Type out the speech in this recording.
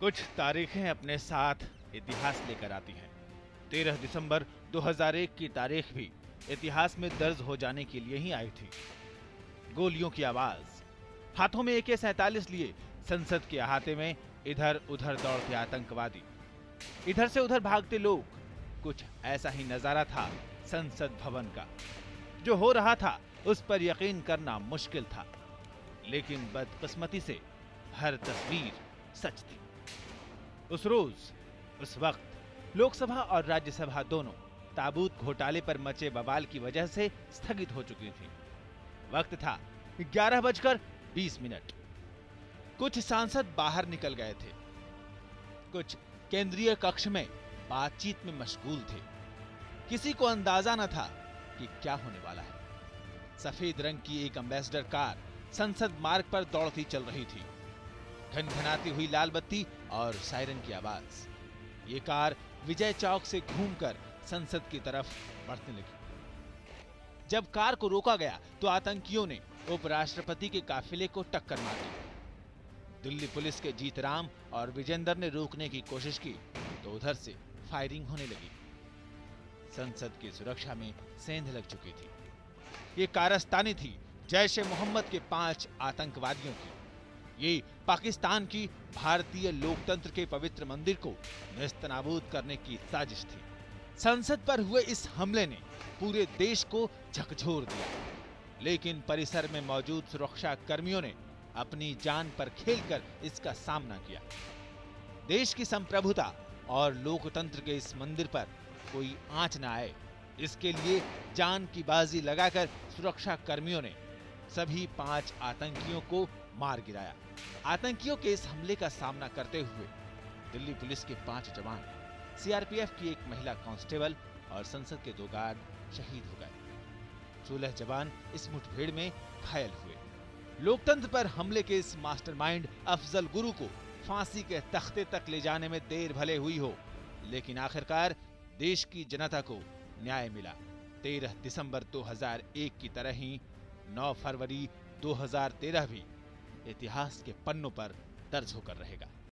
कुछ तारीखें अपने साथ इतिहास लेकर आती हैं। 13 दिसंबर 2001 की तारीख भी इतिहास में दर्ज हो जाने के लिए ही आई थी। गोलियों की आवाज़, हाथों में एक सैतालीस लिए, संसद के अहाते में इधर उधर दौड़ते आतंकवादी। इधर से उधर भागते लोग, कुछ ऐसा ही नज़ारा था संसद भवन का, जो हो रहा था, उस पर यकीन करना मुश्किल था, लेकिन बदकिस्मती से हर तस्वीर सच थी। उस रोज, उस वक्त, लोकसभा और राज्यसभा दोनों ताबूत घोटाले पर मचे बवाल की वजह से स्थगित हो चुकी थी। वक्त था ग्यारह बजकर बीस मिनट। कुछ सांसद बाहर निकल गए थे। कुछ केंद्रीय कक्ष में बातचीत में मशगूल थे। किसी को अंदाज़ा न था कि क्या होने वाला है। सफ़ेद रंग की एक एम्बेसडर कार संसद मार्ग पर दौड़ती चल रही थी। घनघनाती हुई लाल बत्ती और सायरन की आवाज़। ये कार विजय चौक से घूमकर संसद की तरफ़ बढ़ने लगी। जब कार को रोका गया तो आतंकियों ने उपराष्ट्रपति के काफिले को टक्कर मार दी। दिल्ली पुलिस के जीतराम और विजेंदर ने रोकने की कोशिश की तो उधर से फायरिंग होने लगी। संसद की सुरक्षा में सेंध लग चुकी थी। ये कारस्तानी थी जैश ए मोहम्मद के पाँच आतंकवादियों की। ये पाकिस्तान की भारतीय लोकतंत्र के पवित्र मंदिर को निस्तनाबूद करने की साजिश थी। संसद पर हुए इस हमले ने पूरे देश को झकझोर दिया। लेकिन परिसर में मौजूद सुरक्षा कर्मियों ने अपनी जान पर खेलकर इसका सामना किया। देश की संप्रभुता और लोकतंत्र के इस मंदिर पर कोई आँच न आए। इसके लिए जान की बाजी लगाकर सुरक्षा कर्मियों ने सभी पाँच आतंकियों को मार गिराया। आतंकियों के इस हमले का सामना करते हुए दिल्ली पुलिस के पाँच जवान, सीआरपीएफ की एक महिला कांस्टेबल और संसद के दो गार्ड शहीद हो गए। सोलह जवान इस मुठभेड़ में घायल हुए। लोकतंत्र पर हमले के इस मास्टरमाइंड अफजल गुरु को फांसी के तख्ते तक ले जाने में देर भले हुई हो, लेकिन आखिरकार देश की जनता को न्याय मिला। 13 दिसंबर 2001 की तरह ही 9 फरवरी 2013 भी इतिहास के पन्नों पर दर्ज होकर रहेगा।